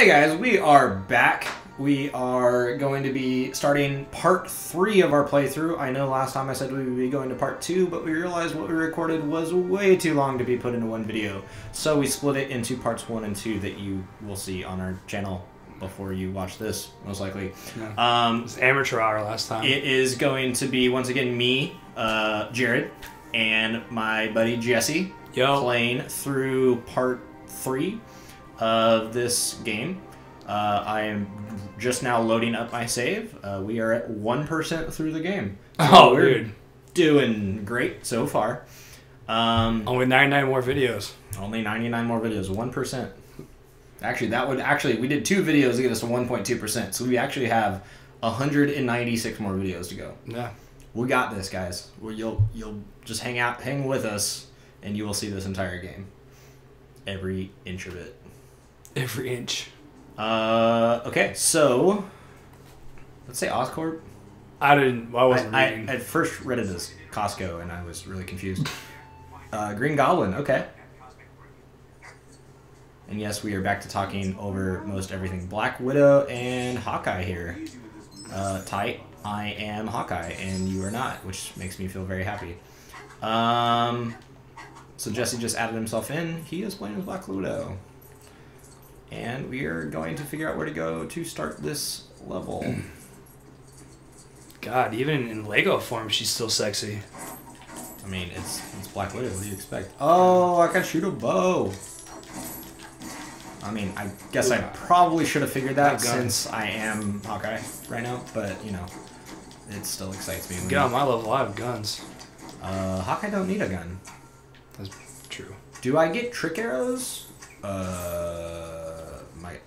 Hey guys, we are back. We are going to be starting part three of our playthrough. I know last time I said we would be going to part two, but we realized what we recorded was way too long to be put into one video. So we split it into parts one and two that you will see on our channel before you watch this, most likely. Yeah. Um, It was amateur hour last time. it is going to be, once again, me, uh, Jerod, and my buddy Jesse Yo. playing through part three of this game. Uh, I am just now loading up my save. Uh, we are at one percent through the game. So oh, we're dude. doing great so far. Um, Only 99 more videos. only ninety nine more videos. One percent. Actually, that would actually we did two videos to get us to one point two percent. So we actually have hundred and ninety six more videos to go. Yeah. We got this, guys. Well, you'll you'll just hang out, hang with us, and you will see this entire game, every inch of it. Every inch. Uh, okay, so let's say Oscorp. I didn't. I wasn't I, I reading. at first read it as Costco, and I was really confused. Uh, Green Goblin. Okay. And yes, we are back to talking over most everything. Black Widow and Hawkeye here. Uh, tight. I am Hawkeye, and you are not, which makes me feel very happy. Um, so Jesse just added himself in. He is playing as Black Widow. And we are going to figure out where to go to start this level. God, even in Lego form, she's still sexy. I mean, it's it's Black Widow. What do you expect? Oh, I can shoot a bow. I mean, I guess I probably should have figured that My since I am Hawkeye right now, but you know, it still excites me. When Get on my level. I have guns. uh, Hawkeye don't need a gun. That's true. Do I get trick arrows? Uh,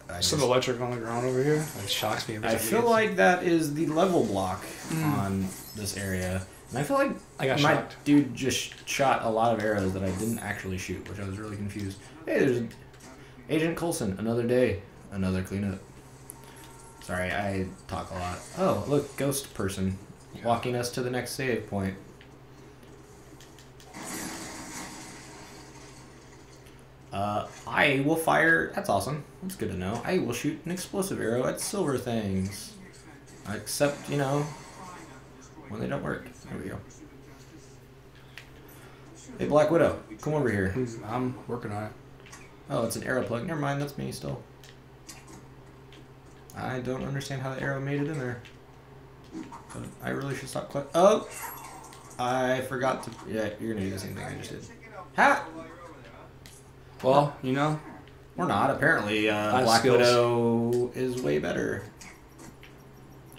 my I, Some just- electric on the ground over here. It shocks me I feel like that is the level block Mm. on this area, and I feel like I got my shocked. dude just shot a lot of arrows that I didn't actually shoot, which I was really confused. Hey, there's Agent Coulson. Another day, another cleanup. Sorry, I talk a lot. Oh, look, ghost person walking us to the next save point. Uh, I will fire. That's awesome. That's good to know. I will shoot an explosive arrow at silver things. Except, you know, when they don't work. There we go. Hey, Black Widow, come over here. I'm working on it. Oh, it's an arrow plug. Never mind, that's me still. I don't understand how the arrow made it in there. But I really should stop click. Oh! I forgot to. Yeah, you're gonna do the same thing I just did. Ha! Well, you know, we're not. Apparently, uh, Black skills. Widow is way better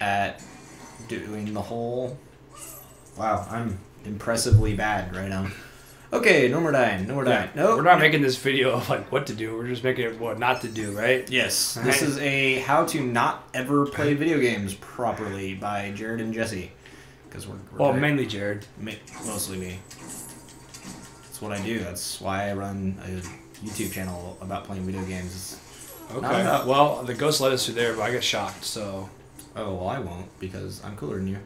at doing the whole. Wow, I'm impressively bad right now. Okay, no more dying. No more dying. No, we're not making this video of like what to do. We're just making it what not to do, right? Yes, All this right. is a how to not ever play video games properly by Jerod and Jesse. Because we're, we're Well, very- mainly Jerod. ma- mostly me. That's what I do. That's why I run a YouTube channel about playing video games. Okay. Well, the ghost led us through there, but I got shocked. So Oh well, I won't because I'm cooler than you.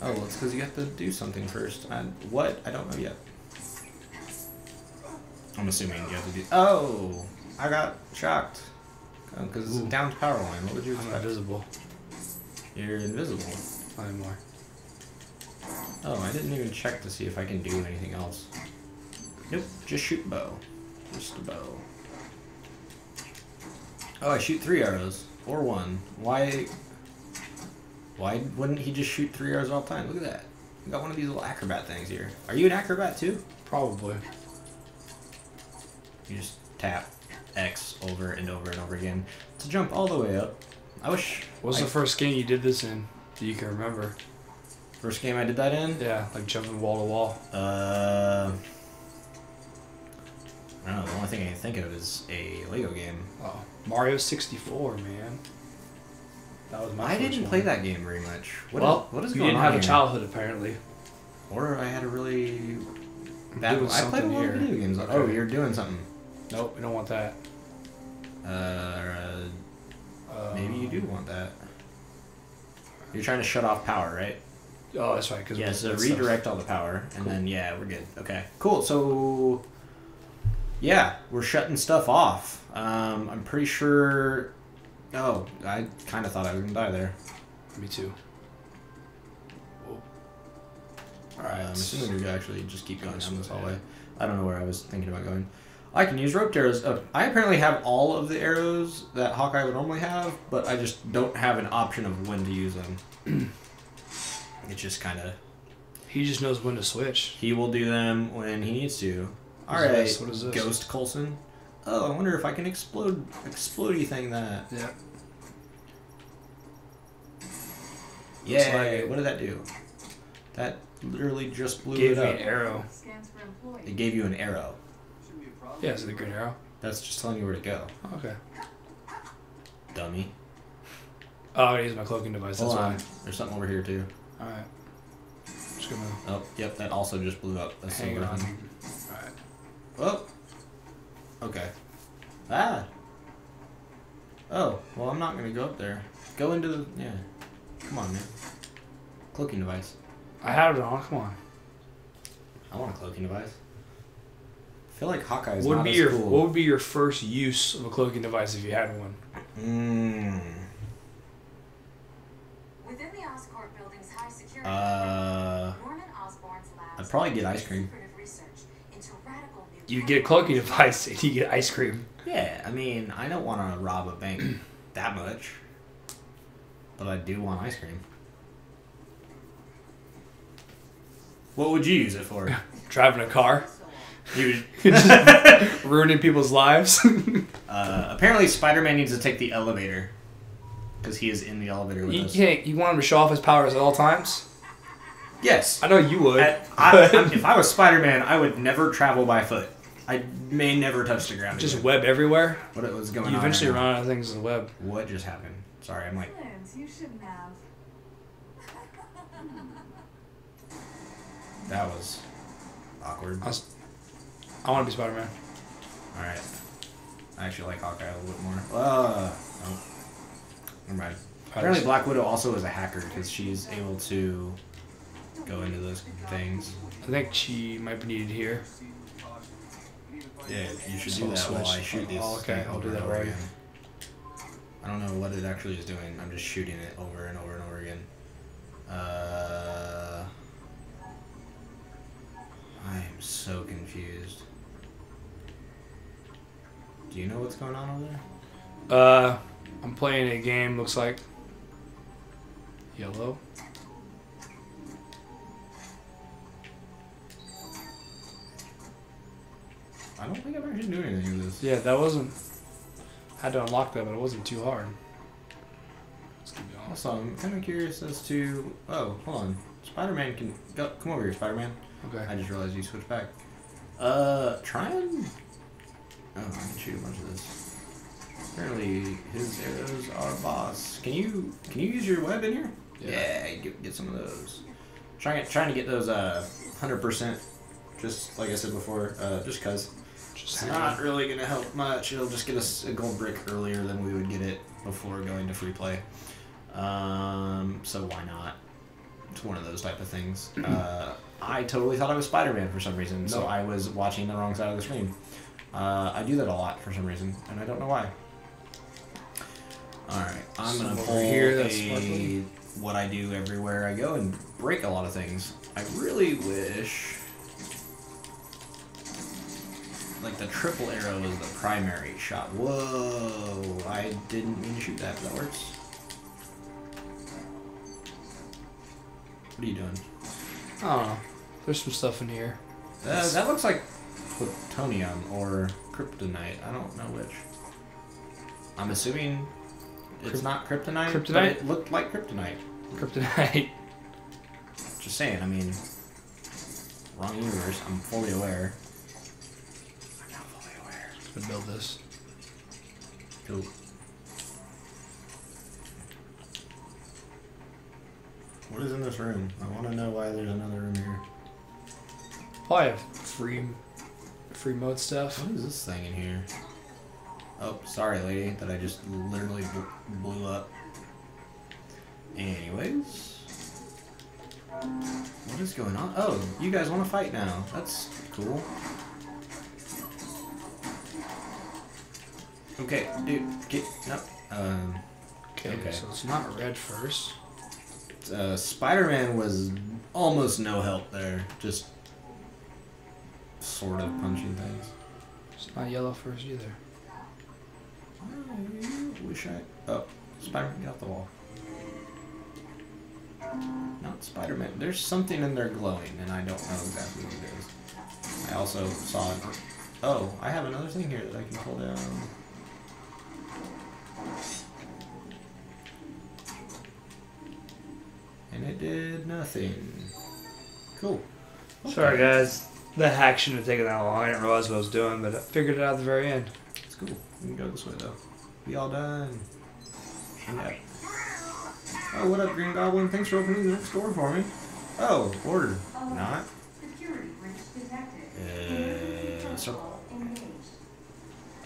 Oh, well, it's because you have to do something first. I, what? I don't know yet. I'm assuming you have to do. Oh, I got shocked. Oh, because it's a Ooh. down power line. What would you I'm expect? invisible. You're invisible. Not anymore. Oh, I didn't even check to see if I can do anything else. Nope, just shoot bow. Just a bow. Oh, I shoot three arrows. Or one. Why... Why wouldn't he just shoot three arrows all the time? Look at that. We got one of these little acrobat things here. Are you an acrobat too? Probably. You just tap X over and over and over again to jump all the way up. I wish... What's I- the first game you did this in that you can remember? First game I did that in? Yeah, like jumping wall to wall. Uh, I don't know. The only thing I can think of is a Lego game. Oh, Mario 64, man. That was my. I didn't one. play that game very much. What well, is, what is you going didn't have here? a childhood apparently. Or I had a really bad. doing I played a something lot here. of video games. Okay. Oh, you're doing something. Nope, we don't want that. Uh, Uh, maybe you do want that. You're trying to shut off power, right? Oh, that's right. Because Yeah, so redirect all the power, and then yeah, we're good. Okay, cool. So yeah, we're shutting stuff off. Um, I'm pretty sure. Oh, I kind of thought I was gonna die there. Me too. All right, I'm assuming we could actually just keep going down this hallway. I don't know where I was thinking about going. I can use roped arrows. Uh, I apparently have all of the arrows that Hawkeye would normally have, but I just don't have an option of when to use them. it's just kind of He just knows when to switch. he will do them when he needs to. All right, what is this? What is this? Ghost Coulson. Oh, I wonder if I can explode, explodey thing that. Yeah. Yeah. like- what did that do? That literally just blew Gave it me up. an arrow. Scans for employee. It gave you an arrow. Yeah, it's a green arrow. That's just telling you where to go, Okay. dummy. Oh, I use my cloaking device. That's Hold why. on. There's something over here too. All right. Just gonna Oh, yep, that also just blew up. That's hang on. on. All right. Oh. Okay. Ah. Oh, well, I'm not gonna go up there. Go into the yeah. Come on, man. Cloaking device. I had it on. Come on. I want a cloaking device. I feel like Hawkeye is What would not be your cool. What would be your first use of a cloaking device if you had one? Mm. Within the Oscorp building's high security. Uh. Norman Osborn's labs I'd probably get ice cream. lucrative research into radical new You get a cloaking device and you get ice cream. Yeah, I mean, I don't want to rob a bank that much, but I do want ice cream. What would you use it for? Driving a car, You would, ruining people's lives. uh, apparently, Spider-Man needs to take the elevator because he is in the elevator with you us. can't. You want him to show off his powers at all times. Yes. I know you would. I, I, if I was Spider-Man, I would never travel by foot. I may never touch the ground. just again. web everywhere. what was going You on? eventually right run out of things in the web. What just happened? Sorry, I'm like. You shouldn't have. That was awkward. I, was, I want to be Spider Man. All right. I actually like Hawkeye a little bit more. Uh, oh. Never mind. Apparently, Black Widow also is a hacker because she's able to go into those things. I think she might be needed here. Yeah, you should So do I'll that while I shoot this. Oh, okay, I'll do over that and over while you- again. I don't know what it actually is doing. I'm just shooting it over and over and over again. Uh, I am so confused. Do you know what's going on over there? Uh, I'm playing a game. Looks like yellow. Don't think I'm actually doing anything with this. Yeah, that wasn't. Had to unlock that, but it wasn't too hard. Let's keep going. Also, I'm kind of curious as to. Oh, hold on. Spider-Man can go. Come over here, Spider-Man. Okay. I just realized you switched back. Uh, try and. Oh, I can shoot a bunch of this. Apparently, his arrows are boss. Can you can you use your web in here? Yeah. get, get some of those. Trying trying to get those uh hundred percent. Just like I said before, uh, just cause Just it's not really gonna help much. It'll just get us a gold brick earlier than we would get it before going to free play. Um, so why not? It's one of those type of things. Uh, I totally thought I was Spider-Man for some reason, so I was watching the wrong side of the screen. Uh, I do that a lot for some reason, and I don't know why. All right, I'm Some gonna pull here that's a, what I do everywhere I go and break a lot of things. I really wish like the triple arrow is the primary shot. Whoa! I didn't mean to shoot that, but that works. What are you doing? I don't know. There's some stuff in here. Uh, that looks like plutonium or kryptonite. I don't know which. I'm assuming it's Kryp- not kryptonite, but kryptonite? it looked like kryptonite. Kryptonite. Just saying. I mean, wrong universe. I'm fully aware. I'm not fully aware. Let's build this. Cool. What is in this room? I want to know why there's another room here. Oh, Probably have free, free mode stuff. What is this thing in here? Oh, sorry, lady, that I just literally blew up. Anyways. What is going on? Oh, you guys want to fight now. That's cool. Okay, dude, get no. Um, Okay, Okay. so it's not red first. uh, Spider-Man was almost no help there. Just sort of punching things. It's not yellow first either. I wish I. Oh, Spider-Man, get off the wall. Not Spider-Man. There's something in there glowing, and I don't know exactly what it is. I also saw it. Oh, I have another thing here that I can pull down. And it did nothing. Cool. Sorry guys, the hack shouldn't have taken that long. I didn't realize what I was doing, but I figured it out at the very end. It's cool. We can go this way though. We all done. Yeah. Oh, what up, Green Goblin? Thanks for opening the next door for me. Oh, order. Oh, Not. Security breach detected. Uh, circle. Engaged.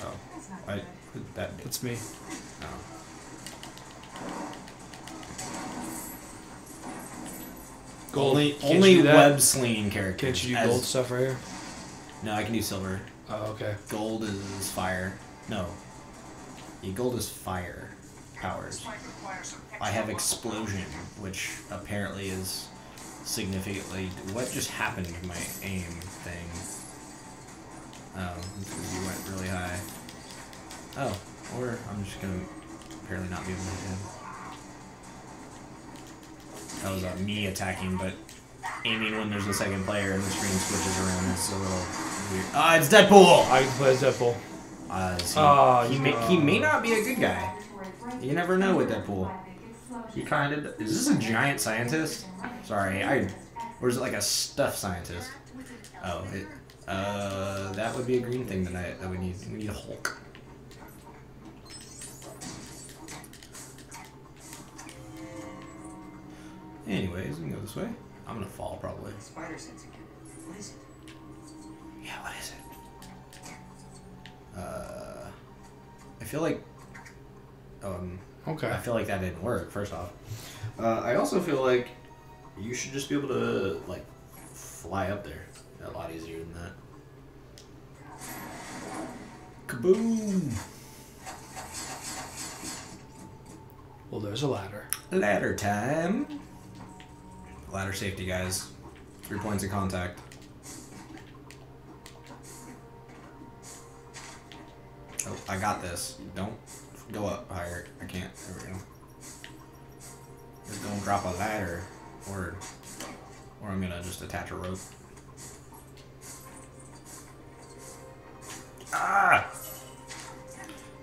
Oh, That's not I good. put that. That's me. Gold. Only, Can't only you do that? web slinging characters. Can't you do as- gold stuff right here? No, I can do silver. Oh, okay. Gold is fire. No. Yeah, gold is fire powers. I have explosion, which apparently is significantly. What just happened to my aim thing? Oh, you went really high. Oh, or I'm just gonna apparently not be able to hit him. That was uh, me attacking, but aiming when there's a second player and the screen switches around is a little weird. Ah, it's Deadpool! I can play as Deadpool. Uh, so Oh, he, may, he may not be a good guy. You never know with Deadpool. He He kind of. Is this a giant scientist? Sorry, I. Or is it like a stuffed scientist? Oh, it. Uh, that would be a green thing tonight that we need. We need a Hulk. Anyways, we can go this way. I'm gonna fall probably. Spider sense again. What is it? Yeah, what is it? Uh, I feel like. Um, Okay. I feel like that didn't work. First off, uh, I also feel like you should just be able to like fly up there. A lot easier than that. Kaboom! Well, there's a ladder. Ladder time. Ladder safety, guys. Three points of contact. Oh, I got this. Don't go up higher. I can't. There we go. Just don't drop a ladder, or, or I'm gonna just attach a rope. Ah!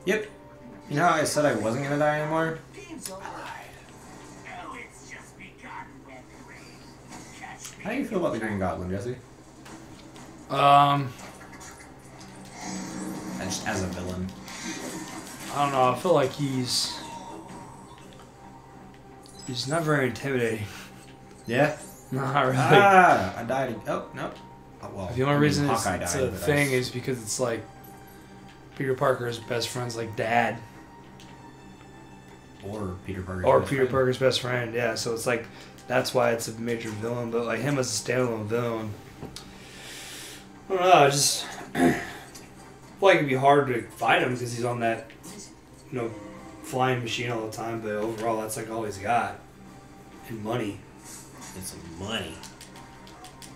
Yep. You know how I said I wasn't gonna die anymore? I lied. How do you feel about the Green Goblin, Jesse? Um, And just as a villain. I don't know. I feel like he's he's not very intimidating. Yeah. Not really. Ah, I died. Oh no. Oh, well, the I only mean, reason it's, Hawkeye it's a but I thing is because it's like Peter Parker's best friend's like dad or Peter Parker. or Peter Parker's best friend. Yeah, so it's like that's why it's a major villain. But like him as a standalone villain, I don't know. I just I feel like it'd be hard to fight him because he's on that you know flying machine all the time. But overall, that's like all he's got and money. It's some money.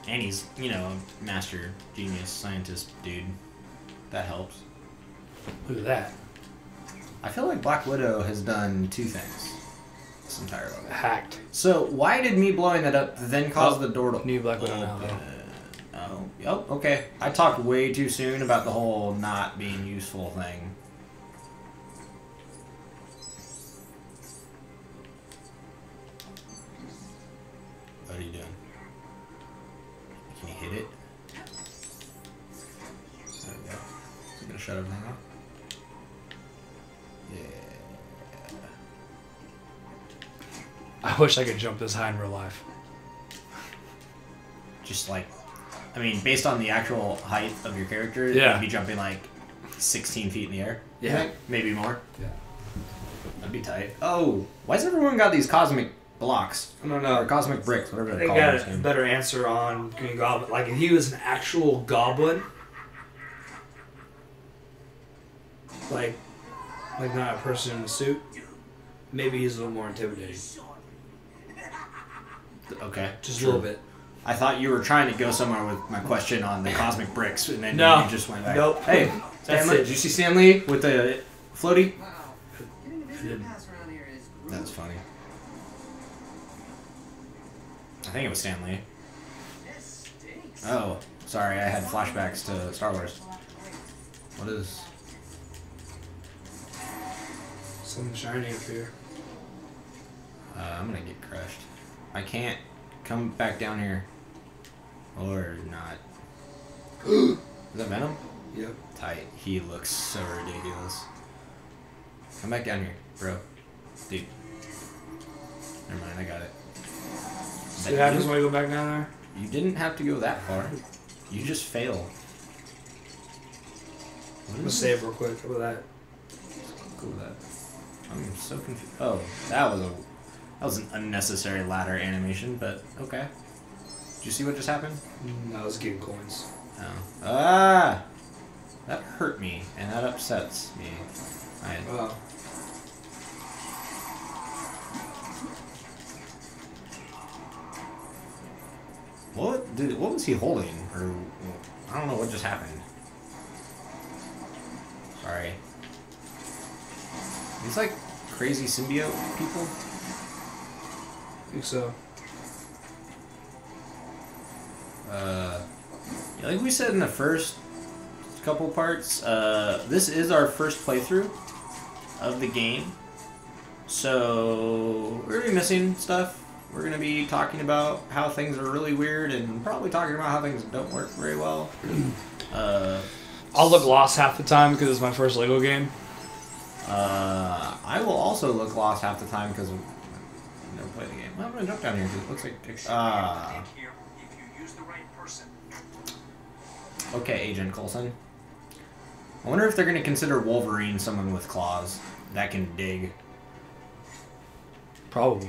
And he's, you know, a master genius scientist dude. That helps. Look at that I feel like Black Widow has done two things this entire level. hacked. So why did me blowing that up then cause Oh, the door to new Black Widow open? Uh, oh, yep, okay. I talked way too soon about the whole not being useful thing. What are you doing? Can you hit it? There we go. Is it gonna shut everything off? I wish I could jump this high in real life. just like I mean, based on the actual height of your character, Yeah. you'd be jumping like 16 feet in the air. Yeah. You? Maybe more. Yeah. That'd be tight. Oh, why's everyone got these cosmic blocks? I don't know. Or cosmic bricks, whatever They they're called. got a game. better answer on Green Goblin. Like if he was an actual goblin, like Like not a person in a suit. Maybe he's a little more intimidating. Okay. Just sure. a little bit. I thought you were trying to go somewhere with my question on the cosmic bricks, and then No. you just went back. Nope. Hey, That's Stan Lee, it. did you see Stan Lee with the floaty? Wow. Getting a visitor pass around here is That's funny. I think it was Stan Lee. This stinks. Oh, sorry, I had flashbacks to Star Wars. What is? Something shiny up here. Uh, I'm gonna get crushed. I can't come back down here. Or not. is that Venom? Yep. Tight. He looks so ridiculous. Come back down here, bro. Dude. Never mind, I got it. See what happens when I go back down there? You didn't have to go that far. You just fail. I'm gonna save real quick. How about that? Cool with that. I'm so confused. Oh, that was a that was an unnecessary ladder animation, but okay. Did you see what just happened? Mm, I was getting coins. Oh. Ah! That hurt me, and that upsets me. I, Oh. what did? What was he holding? Or I don't know what just happened. Sorry. These like crazy symbiote people. I think so. Uh, yeah, like we said in the first couple parts, uh, this is our first playthrough of the game. So we're gonna be missing stuff. We're gonna be talking about how things are really weird and probably talking about how things don't work very well. Uh, I'll look lost half the time because it's my first Lego game. uh, I will also look lost half the time because I've never played the game. Well, I'm gonna jump down here because it looks like ah. Here, if you use the right person. Okay, Agent Coulson. I wonder if they're gonna consider Wolverine someone with claws that can dig. Probably.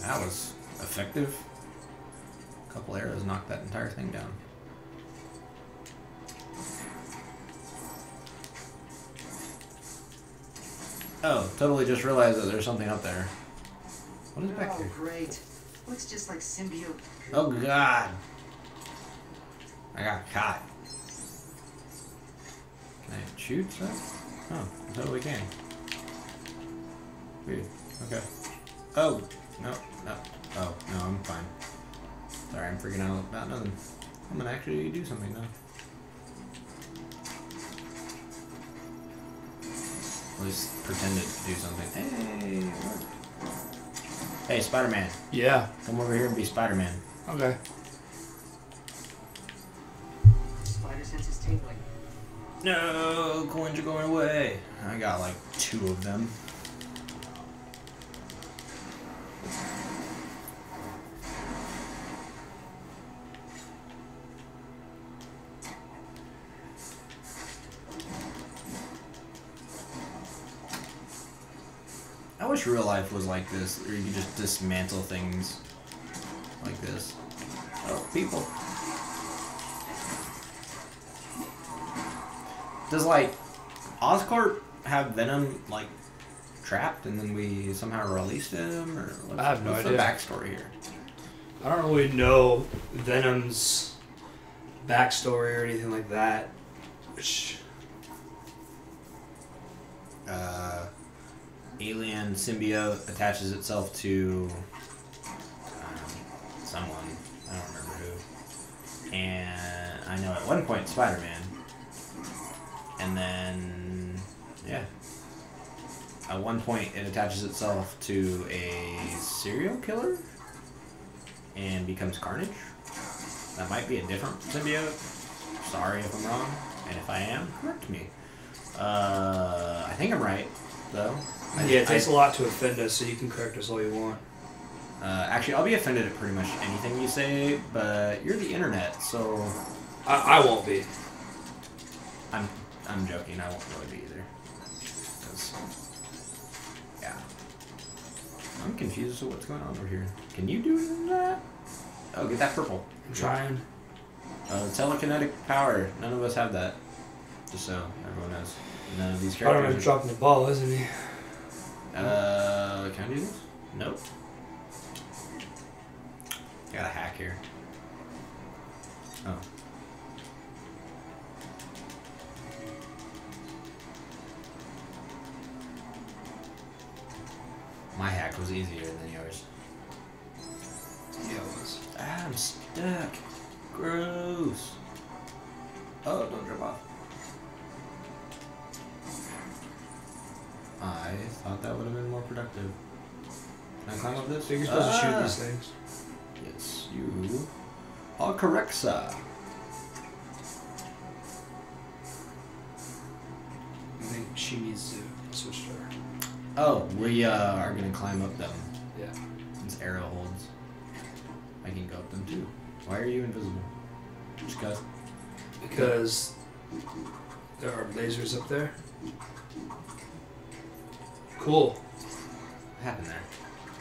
That was effective. A couple arrows knocked that entire thing down. Oh, totally just realized that there's something up there. What is back Oh, great. Looks just like symbiote. Oh god. I got caught. Can I shoot stuff? Oh, I totally can. Weird. Okay. Oh, no, no. Oh, no, I'm fine. Sorry, I'm freaking out about nothing. I'm gonna actually do something now. Least pretend it to do something. Hey, it worked. Hey, Spider-Man, Yeah. come over here and be Spider-Man. Okay. Spider sense is tingling. No, coins are going away. I got like two of them. Wish real life was like this, where you could just dismantle things like this. Oh, people. Does like Oscorp have Venom like trapped and then we somehow released him, or what's, I have no what's idea. the backstory here? I don't really know Venom's backstory or anything like that. Which Uh, alien symbiote attaches itself to um, someone. I don't remember who. And I know at one point Spider Man. And then, yeah. At one point, it attaches itself to a serial killer and becomes Carnage. That might be a different symbiote. Sorry if I'm wrong, and if I am, correct me. Uh, I think I'm right, though. Yeah, it takes I- a lot to offend us, so you can correct us all you want. uh, actually, I'll be offended at pretty much anything you say, but you're the internet, so I, I won't be. I'm I'm joking. I won't really be either. 'Cause, yeah, I'm confused as to what's going on over here. Can you do that? Oh, get that purple. I'm trying. Uh, telekinetic power. None of us have that. Just so everyone knows. None of these characters. Spider-Man's dropping the ball, isn't he? Uh, can I do this? Nope. Got a hack here. Oh. My hack was easier than yours. Yeah, it was. Ah, I'm stuck. Gross. Oh, don't drop off. Productive. Can I climb up this? So you're supposed to shoot Ah. these things. Yes, you are correct, sir. I think she needs to switch to her. Oh, we uh, are gonna climb up them. Yeah. These arrow holds. I can go up them too. Why are you invisible? Just cause. Because there are lasers up there. Cool. What happened there?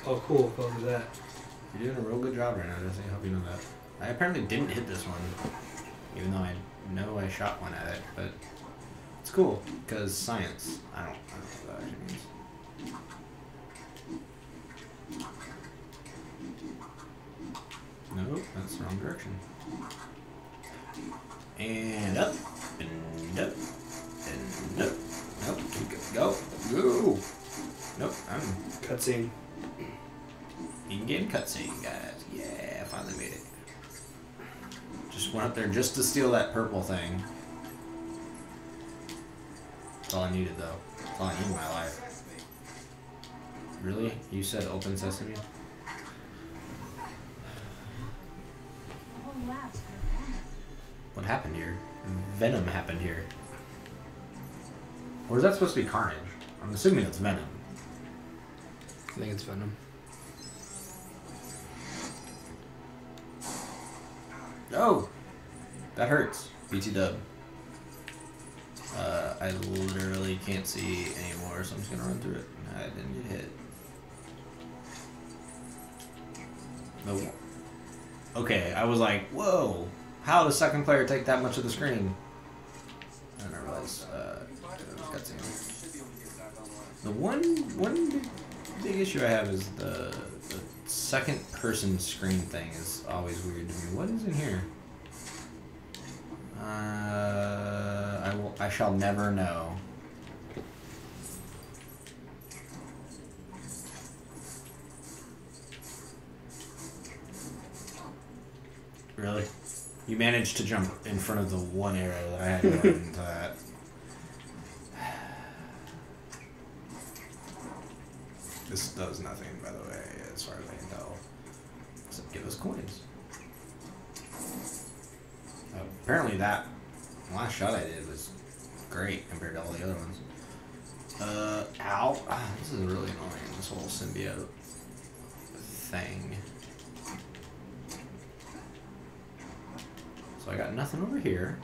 Oh, cool. Go do that. You're doing a real good job right now, Jesse. I hope you know that. I apparently didn't hit this one, even though I know I shot one at it, but it's cool because science. I don't, I don't know what that actually means. Nope, that's the wrong direction. And up, and up, and up. Nope, go, go, go. Nope, I'm Cutscene. in-game cutscene, guys. Yeah, finally made it. Just went up there just to steal that purple thing. That's all I needed, though. That's all I need in my life. Really? You said open sesame? What happened here? Venom happened here. Or is that supposed to be Carnage? I'm assuming it's Venom. I think it's Venom. Oh! That hurts. BT dub. Uh, I literally can't see anymore, so I'm just gonna run through it. I didn't get hit. No. Okay, I was like, whoa! How does second player take that much of the screen? And I realized, uh. The one, one big issue I have is the, the second person screen thing is always weird to me. What is in here? Uh, I will. I shall never know. Really? You managed to jump in front of the one arrow that I had going into that. This does nothing, by the way, as far as I can tell. Except give us coins. Apparently that last shot I did was great compared to all the other ones. Uh, ow. Ah, this is really annoying, this whole symbiote thing. So I got nothing over here.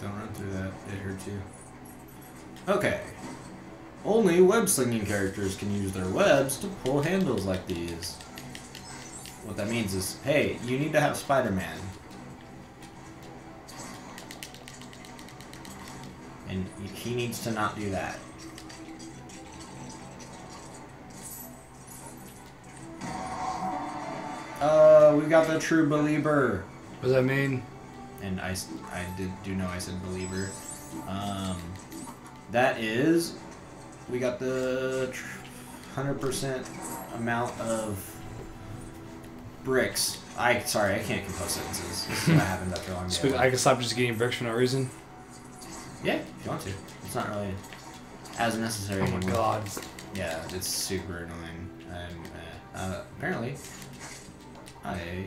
Don't run through that, it hurts you. Okay. Only web slinging characters can use their webs to pull handles like these. What that means is, hey, you need to have Spider-Man. And he needs to not do that. Uh, we got the true believer. What does that mean? And I, I did do know I said believer. Um, that is, we got the hundred percent amount of bricks. I sorry, I can't compose sentences. This is what happens after a long day. I can stop just getting bricks for no reason. Yeah, if you want to. It's not really as necessary Oh my anymore. god. Yeah, it's super annoying. And uh, uh, apparently, I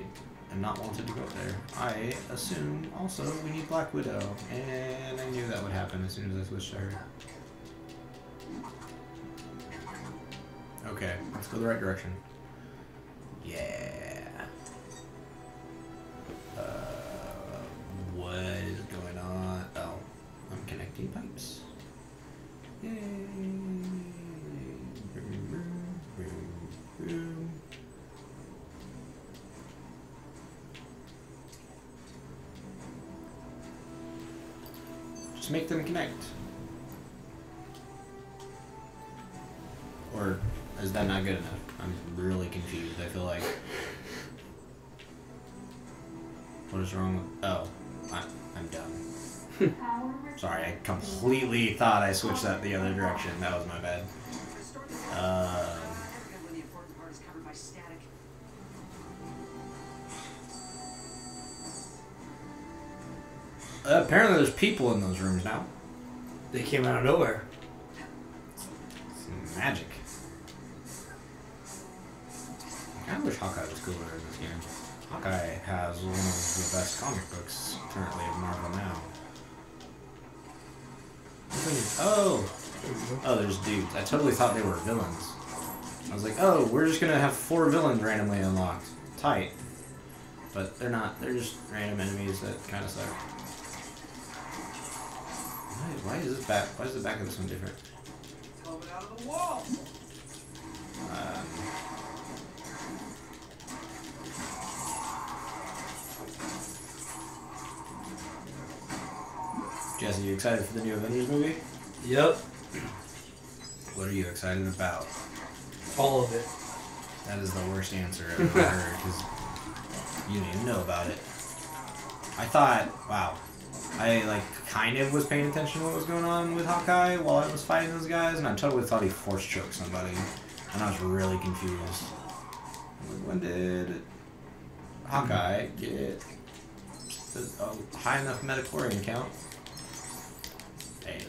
am not wanted to go there. I assume also we need Black Widow, and I knew that would happen as soon as I switched to her. Okay, let's go the right direction. Yeah. Just make them connect. Or is that not good enough? I'm really confused. I feel like. What is wrong with. Oh, I, I'm done. Sorry, I completely thought I switched that the other direction. That was my bad. There's people in those rooms now. They came out of nowhere. It's magic. I wish Hawkeye was cooler in this game. Hawkeye has one of the best comic books currently of Marvel now. Oh! Oh, there's dudes. I totally thought they were villains. I was like, oh, we're just gonna have four villains randomly unlocked. Tight. But they're not. They're just random enemies that kind of suck. Why, why is this back? Why is the back of this one different? Coming out of the wall. Um, Jesse, you excited for the new Avengers movie? Yep. What are you excited about? All of it. That is the worst answer I've ever heard because you didn't even know about it. I thought, wow, I like kind of was paying attention to what was going on with Hawkeye while I was fighting those guys, and I totally thought he force choked somebody, and I was really confused. When did Hawkeye get a high enough metachlorian count?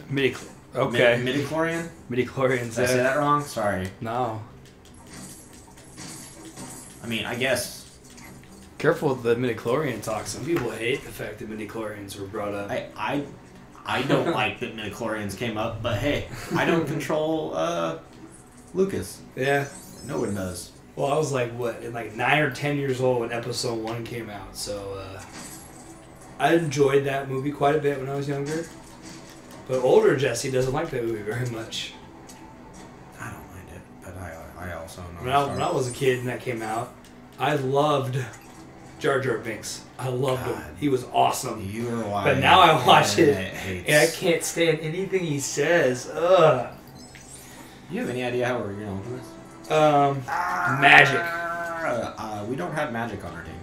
Midi. Okay. Midi chlorian? Midi chlorians. Did I say that wrong? Sorry. No. I mean, I guess Careful with the midichlorian talk. Some people hate the fact that midichlorians were brought up. I I I don't like that midichlorians came up, but hey, I don't control uh Lucas. yeah. No one does. Well, I was like what, in like nine or ten years old when Episode One came out. So uh, I enjoyed that movie quite a bit when I was younger. But older Jesse doesn't like that movie very much. I don't mind it, but I I also know. When I, when I was a kid and that came out, I loved Jar Jar Binks. I loved him. He was awesome. you are why. But now I watch it, hates- And I can't stand anything he says. Ugh. You have any idea how we're gonna open this? Um, magic. Uh, uh, we don't have magic on our team.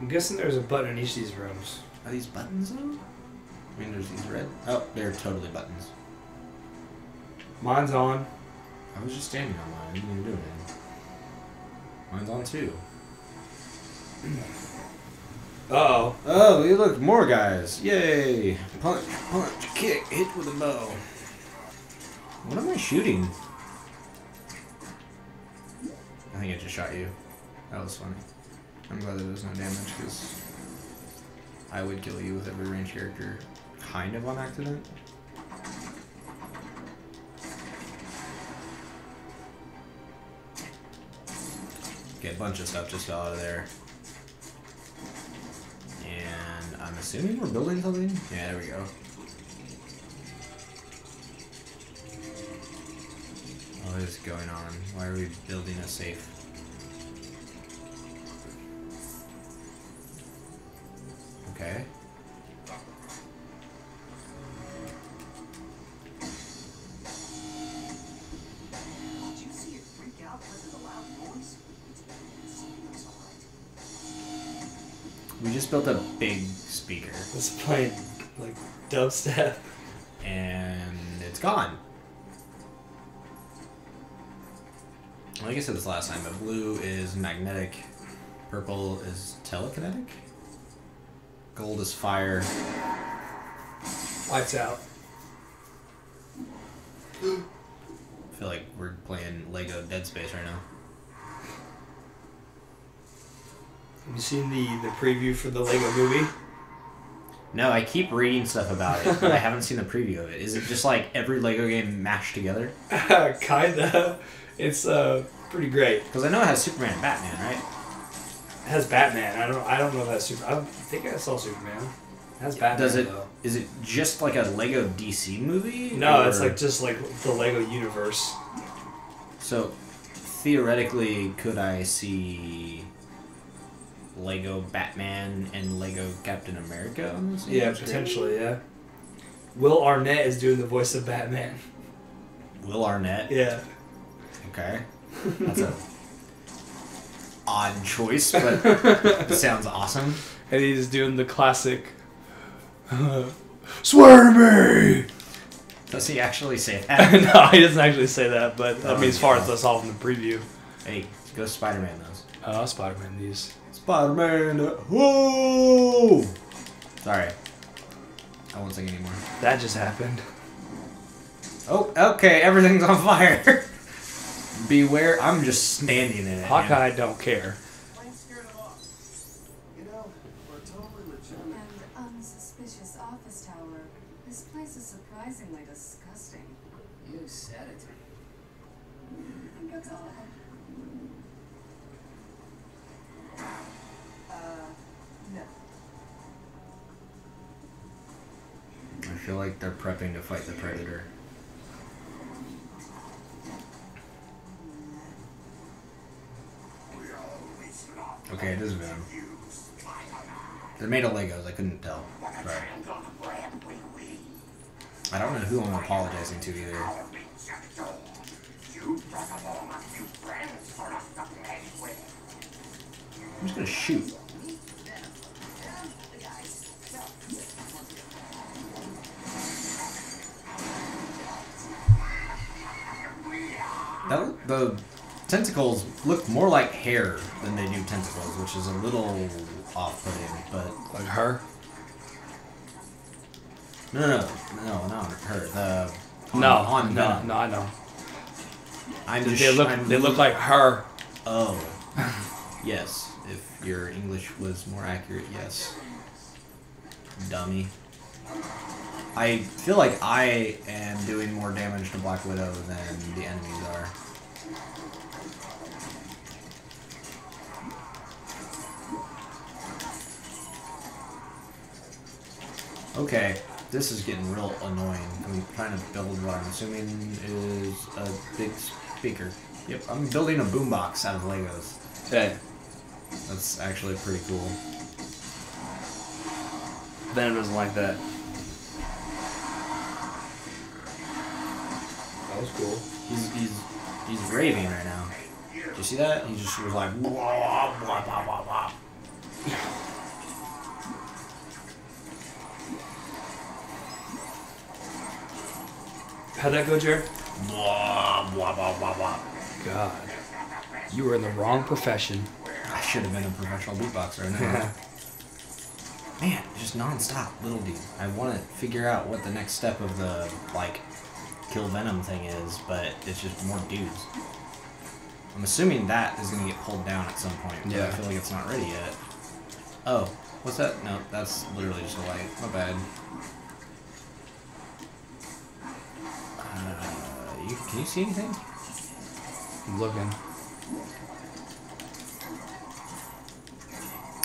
I'm guessing there's a button in each of these rooms. Are these buttons though? I mean, there's these red. Oh, they're totally buttons. Mine's on. I was just standing on mine. I didn't even do anything. Mine's on too. Uh oh. Oh, you look, more guys. Yay. Punch, punch, kick, hit with a bow. What am I shooting? I think I just shot you. That was funny. I'm glad there was no damage because I would kill you with every range character kind of on accident. Okay, a bunch of stuff just fell out of there. And I'm assuming we're building something? Yeah, there we go. What is going on? Why are we building a safe? Dubstep. and it's gone. Like I said this last time, but blue is magnetic, purple is telekinetic, gold is fire. Lights out. I feel like we're playing Lego Dead Space right now. Have you seen the the preview for the Lego movie? No, I keep reading stuff about it, but I haven't seen the preview of it. Is it just like every Lego game mashed together? Kinda. It's uh pretty great. Because I know it has Superman and Batman, right? It has Batman. I don't. I don't know if that's Super. I don't think I saw Superman. It has Batman. Does it? Though. Is it just like a Lego DC movie? No, it's like just like the Lego universe. So, theoretically, could I see Lego Batman and Lego Captain America Yeah, potentially. Yeah. Will Arnett is doing the voice of Batman. Will Arnett. Yeah. Okay. That's a odd choice, but it sounds awesome. And he's doing the classic. Swear to me. Does he actually say that? no, he doesn't actually say that, but I Oh, mean, as far as I saw from the preview. hey, go Spider Man those. Oh, Spider-Man these. Spider Man. Whoa! Sorry. I won't sing anymore. That just happened. Oh, okay, everything's on fire. Beware, I'm just standing in it. Hawkeye don't care. They're prepping to fight the Predator. Okay, it is Venom. They're made of Legos, I couldn't tell. Sorry. I don't know who I'm apologizing to either. I'm just gonna shoot. That, the tentacles look more like hair than they do tentacles, which is a little off-putting. But Like her? no, no, no, no, not her. The on, No, on no, Venom. no, I know. I'm just, They look, I'm they look like her. Oh, yes. If your English was more accurate, yes. Dummy. I feel like I am doing more damage to Black Widow than the enemies are. Okay, this is getting real annoying. I'm trying to build what I'm assuming is a big speaker. Yep, I'm building a boombox out of Legos. Okay. That's actually pretty cool. Venom doesn't like that. That was cool. He's he's he's raving right now. Did you see that? He just was like blah blah blah blah How'd that go, Jerod? Blah blah blah blah blah. God. You were in the wrong profession. I should have been a professional beatboxer now. Man, just non-stop, little dude. I want to figure out what the next step of the like kill Venom thing is, but it's just more dudes. I'm assuming that is gonna get pulled down at some point. but I feel like it's not ready yet. Oh, what's that? No, that's literally just a light. My bad. You, can you see anything? I'm looking.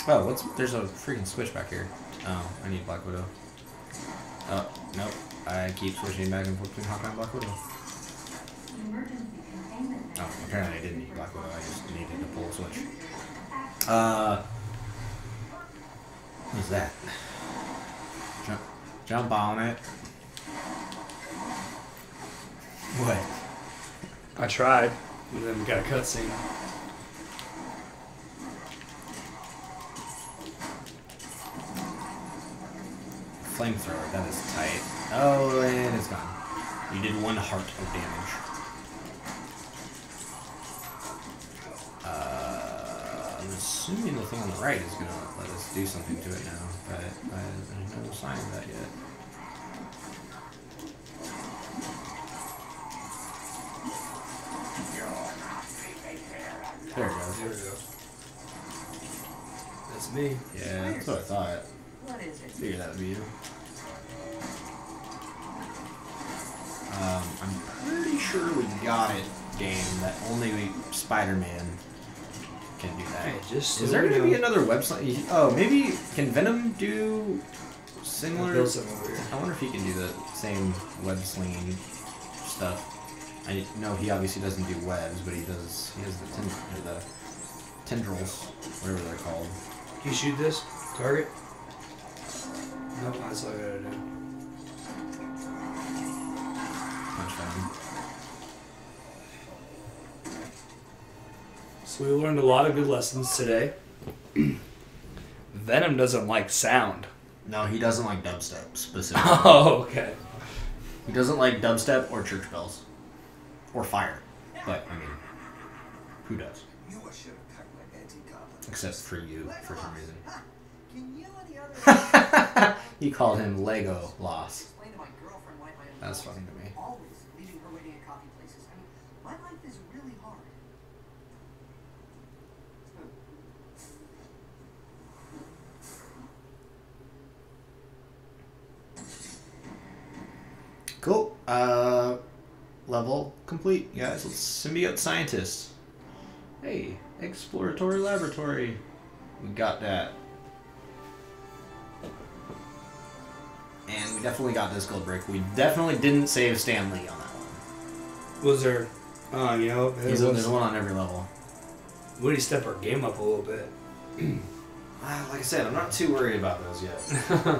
Oh, what's there's a freaking switch back here. Oh, I need Black Widow. Oh, nope. I keep switching back and forth between Hawkeye and Black Widow. Oh, apparently I didn't need Black Widow. I just needed to pull a switch. Uh, what's that? Jump, jump on it. What? I tried. And then we got a cutscene. Flamethrower. That is tight. Oh, and it's gone. You did one heart of damage. Uh, I'm assuming the thing on the right is gonna let us do something to it now, but uh, there's no sign of that yet. Me. Yeah, that's what I thought. What is it? Figured that would be you. Um, I'm pretty sure we got it game that only Spider-Man can do that. Hey, just Is so there going to be another website? Oh, maybe can Venom do similar? build some over here. I wonder if he can do the same web slinging stuff. I know he obviously doesn't do webs, but he does. He has the ten, or the tendrils, whatever they're called. You shoot this target? No, that's all I gotta do. Much fun. So we learned a lot of good lessons today. Venom doesn't like sound. No, he doesn't like dubstep specifically. Oh, okay. he doesn't like dubstep or church bells. Or fire. But, I mean, who does? You should have cut my anti-goblin. Except for you, for some reason. You and the other he called him Lego Loss. explain to my girlfriend why my That's funny to me. always leaving her waiting at coffee places? I mean, my life is really hard. Cool. Uh, level complete, guys. Let's symbiote scientist. Hey, exploratory laboratory. We got that. And we definitely got this gold brick. We definitely didn't save Stan Lee on that one. Was there? Uh, you know, there He's was, there's one on every level. we need to step our game up a little bit. Ah, Like I said, I'm not too worried about those yet.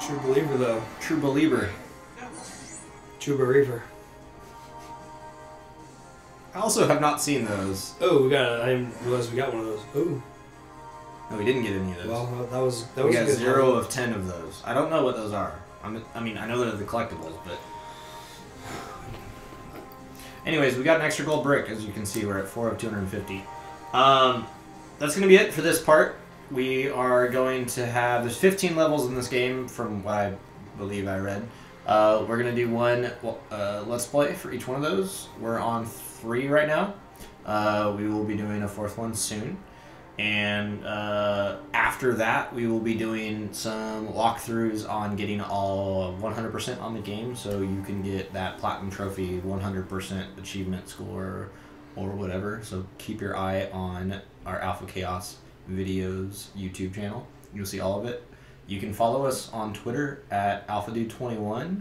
True believer, though. True believer. True believer. I also have not seen those. Oh, we got. I didn't realize we got one of those. Oh, No, we didn't get any of those. well, that was that we was a got zero one. of ten of those. I don't know what those are. I'm, I mean, I know they're the collectibles, but. Anyways, we got an extra gold brick. As you can see, we're at 4 of 250. Um, that's going to be it for this part. We are going to have. There's 15 levels in this game, from what I believe I read. Uh, we're going to do one uh, Let's Play for each one of those. We're on three right now. Uh, we will be doing a fourth one soon. And uh, after that, we will be doing some walkthroughs on getting all 100% on the game so you can get that platinum trophy 100% achievement score or whatever. So keep your eye on our Alpha Chaos videos YouTube channel. You'll see all of it. You can follow us on Twitter at AlphaDude21.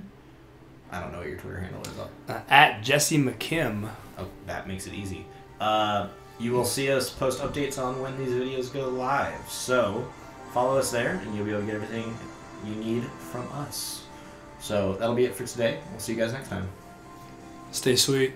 I don't know what your Twitter handle is. Uh, at Jesse McKim. Oh, that makes it easy. Uh, you will see us post updates on when these videos go live. So follow us there, and you'll be able to get everything you need from us. So that'll be it for today. We'll see you guys next time. Stay sweet.